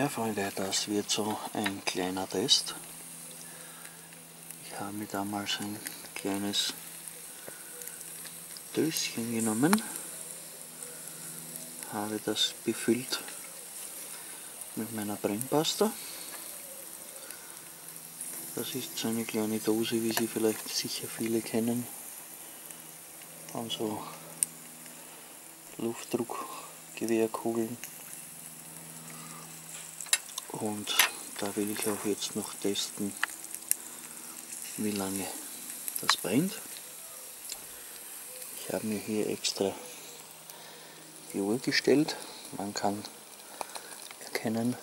Ja Freunde, das wird so ein kleiner Test. Ich habe mir damals ein kleines Döschen genommen, habe das befüllt mit meiner Brennpasta. Das ist so eine kleine Dose, wie Sie vielleicht sicher viele kennen, von so Luftdruckgewehrkugeln. Und da will ich auch jetzt noch testen, wie lange das brennt. Ich habe mir hier extra die Uhr gestellt. Man kann erkennen,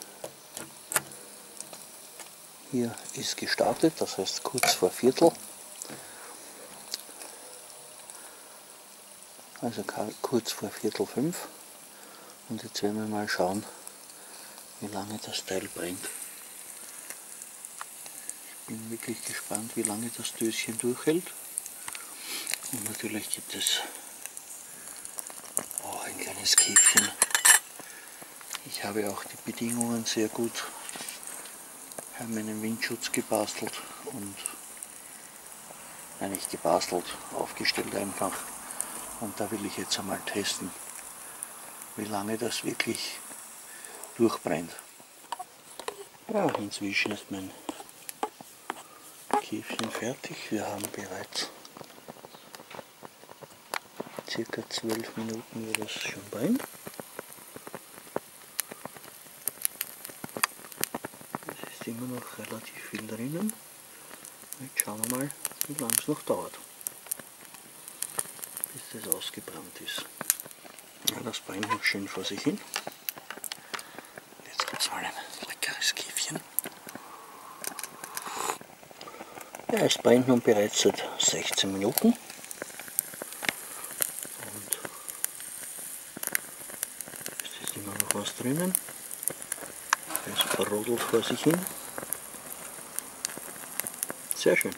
hier ist gestartet, das heißt kurz vor Viertel. Also kurz vor Viertel fünf. Und jetzt werden wir mal schauen, wie lange das Teil brennt. Ich bin wirklich gespannt, wie lange das Döschen durchhält. Und natürlich gibt es auch ein kleines Käfchen. Ich habe auch die Bedingungen sehr gut, habe meinen Windschutz gebastelt und nein, nicht gebastelt, aufgestellt einfach. Und da will ich jetzt einmal testen, wie lange das wirklich durchbrennt. Ja, inzwischen ist mein Käfchen fertig. Wir haben bereits circa 12 Minuten, wo das schon brennt. Es ist immer noch relativ viel drinnen. Jetzt schauen wir mal, wie lange es noch dauert, bis das ausgebrannt ist. Ja, das brennt noch schön vor sich hin. Ja, es brennt nun bereits seit 16 Minuten. Und es ist immer noch was drinnen. Es brodelt vor sich hin. Sehr schön.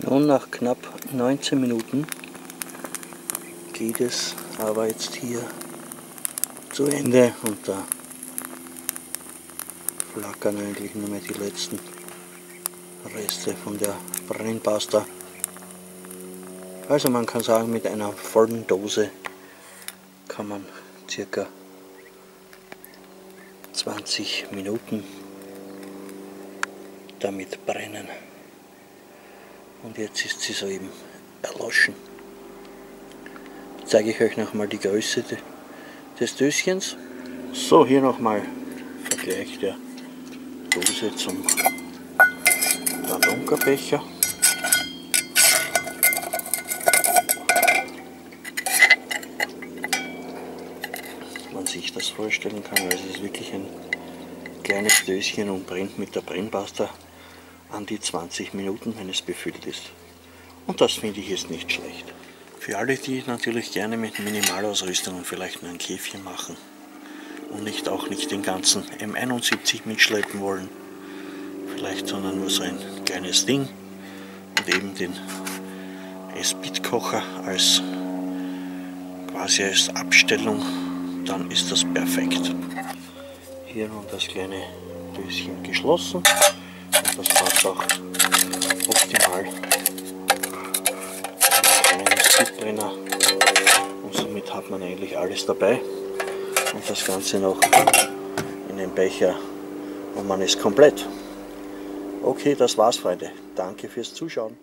Nun nach knapp 19 Minuten geht es aber jetzt hier zu Ende und da flackern eigentlich nur mehr die letzten Reste von der Brennpasta. Also man kann sagen, mit einer vollen Dose kann man circa 20 Minuten damit brennen. Und jetzt ist sie soeben erloschen. Jetzt zeige ich euch nochmal die Größe des Döschens. So, hier nochmal Vergleich der Dose zum Bunkerbecher. Man sich das vorstellen kann, weil es ist wirklich ein kleines Döschen und brennt mit der Brennpasta an die 20 Minuten, wenn es befüllt ist. Und das finde ich ist nicht schlecht. Für alle, die natürlich gerne mit Minimalausrüstung und vielleicht nur ein Käfchen machen und nicht auch nicht den ganzen M71 mitschleppen wollen, vielleicht, sondern nur so ein kleines Ding und eben den Esbit-Kocher als quasi als Abstellung, dann ist das perfekt. Hier nun das kleine Döschen geschlossen und das passt auch optimal. In einen Esbitbrenner und somit hat man eigentlich alles dabei das Ganze noch in den Becher und man ist komplett. Okay, das war's, Freunde. Danke fürs Zuschauen.